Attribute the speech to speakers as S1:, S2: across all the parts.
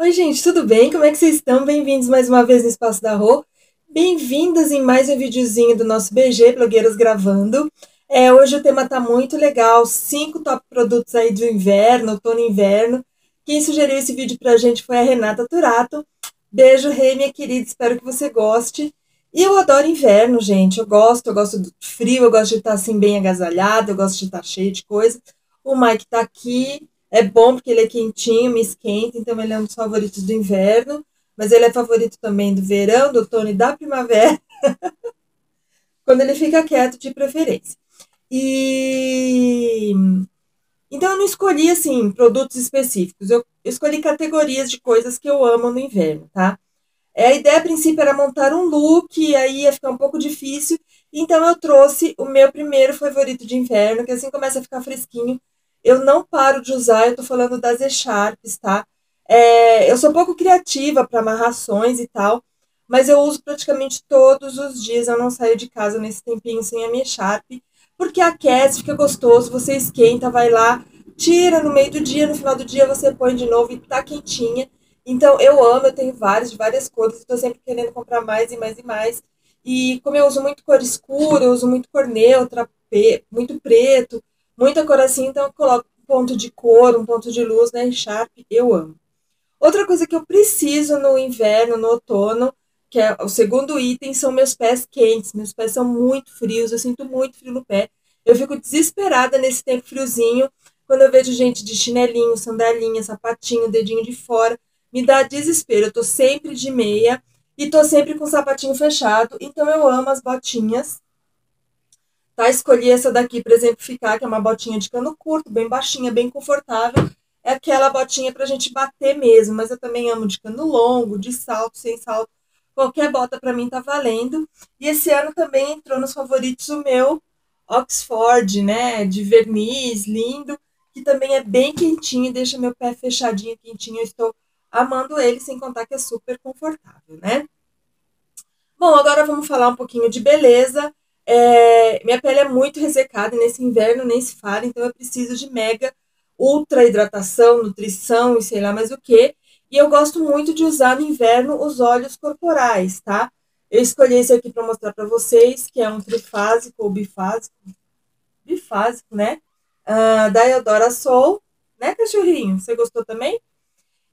S1: Oi, gente, tudo bem? Como é que vocês estão? Bem-vindos mais uma vez no Espaço da Rô. Bem-vindas em mais um videozinho do nosso BG Blogueiras Gravando. É, hoje o tema tá muito legal, cinco top produtos aí do inverno, outono e inverno. Quem sugeriu esse vídeo pra gente foi a Renata Turato. Beijo, Rei, minha querida, espero que você goste. E eu adoro inverno, gente. Eu gosto, eu gosto do frio, eu gosto de estar assim bem agasalhado, eu gosto de estar cheio de coisa. O Mike tá aqui, é bom porque ele é quentinho, me esquenta, então ele é um dos favoritos do inverno, mas ele é favorito também do verão, do outono e da primavera. Quando ele fica quieto, de preferência. E então eu não escolhi assim produtos específicos, eu escolhi categorias de coisas que eu amo no inverno, tá? É, a ideia a princípio era montar um look, e aí ia ficar um pouco difícil. Então eu trouxe o meu primeiro favorito de inverno, que assim começa a ficar fresquinho. Eu não paro de usar, eu tô falando das E-Sharps, tá? É, eu sou pouco criativa para amarrações e tal, mas eu uso praticamente todos os dias. Eu não saio de casa nesse tempinho sem a minha Sharp, porque aquece, fica gostoso, você esquenta, vai lá, tira no meio do dia, no final do dia você põe de novo e tá quentinha. Então, eu amo, eu tenho vários, de várias cores, estou sempre querendo comprar mais e mais e mais. E como eu uso muito cor escura, eu uso muito cor neutra, muito preto, muita cor assim, então eu coloco um ponto de cor, um ponto de luz, né, Sharp, eu amo. Outra coisa que eu preciso no inverno, no outono, que é o segundo item, são meus pés quentes. Meus pés são muito frios, eu sinto muito frio no pé. Eu fico desesperada nesse tempo friozinho, quando eu vejo gente de chinelinho, sandalinha, sapatinho, dedinho de fora me dá desespero. Eu tô sempre de meia e tô sempre com o sapatinho fechado, então eu amo as botinhas. Tá? Escolhi essa daqui para exemplificar, que é uma botinha de cano curto, bem baixinha, bem confortável. É aquela botinha pra gente bater mesmo, mas eu também amo de cano longo, de salto, sem salto. Qualquer bota para mim tá valendo. E esse ano também entrou nos favoritos o meu Oxford, né, de verniz, lindo, que também é bem quentinho, deixa meu pé fechadinho, quentinho. Eu estou amando ele, sem contar que é super confortável, né? Bom, agora vamos falar um pouquinho de beleza. É, minha pele é muito ressecada nesse inverno nem se fala, então eu preciso de mega ultra hidratação, nutrição e sei lá mais o que. E eu gosto muito de usar no inverno os óleos corporais, tá? Eu escolhi esse aqui para mostrar para vocês, que é um trifásico ou bifásico, bifásico, né? Uh, da Eudora Soul, né, cachorrinho? Você gostou também?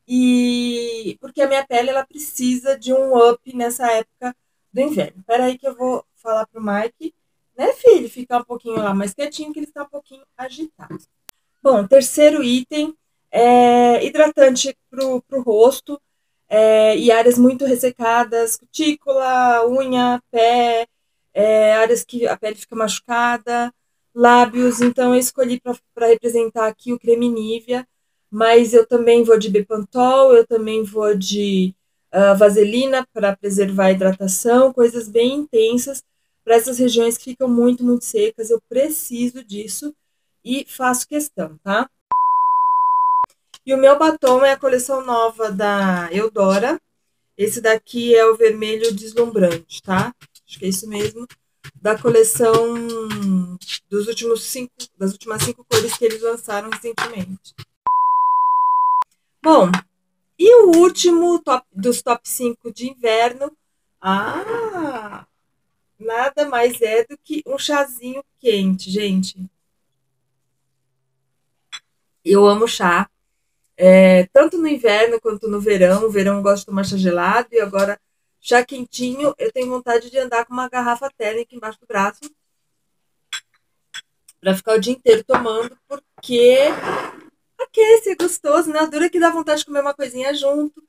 S1: E porque a minha pele ela precisa de um up nessa época do inverno. Espera aí que eu vou falar pro Mike, né, filho, ficar um pouquinho lá mais quietinho que ele está um pouquinho agitado. Bom, terceiro item é hidratante pro, pro rosto é, e áreas muito ressecadas, cutícula, unha, pé, é, áreas que a pele fica machucada, lábios. Então eu escolhi para representar aqui o creme Nivea mas eu também vou de Bepantol, eu também vou de uh, vaselina para preservar a hidratação, coisas bem intensas para essas regiões que ficam muito, muito secas. Eu preciso disso e faço questão, tá? E o meu batom é a coleção nova da Eudora. Esse daqui é o vermelho deslumbrante, tá? Acho que é isso mesmo. Da coleção dos últimos cinco, das últimas cinco cores que eles lançaram recentemente. Bom, e o último top, dos top 5 de inverno? Ah, nada mais é do que um chazinho quente, gente. Eu amo chá, é, tanto no inverno quanto no verão. No verão eu gosto de tomar chá gelado e agora chá quentinho. Eu tenho vontade de andar com uma garrafa térmica embaixo do braço para ficar o dia inteiro tomando, porque aquece, é gostoso, né? Dura que dá vontade de comer uma coisinha junto.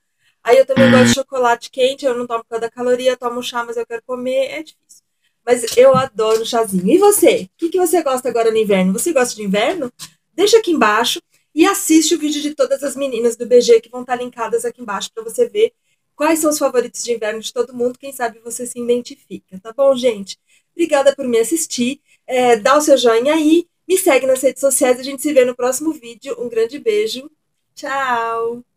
S1: Aí eu também gosto de chocolate quente, eu não tomo por causa da caloria, tomo chá, mas eu quero comer, é difícil. Mas eu adoro chazinho. E você? O que, que você gosta agora no inverno? Você gosta de inverno? Deixa aqui embaixo e assiste o vídeo de todas as meninas do BG que vão estar linkadas aqui embaixo para você ver quais são os favoritos de inverno de todo mundo. Quem sabe você se identifica, tá bom, gente? Obrigada por me assistir. É, dá o seu joinha aí me segue nas redes sociais, a gente se vê no próximo vídeo. Um grande beijo. Tchau!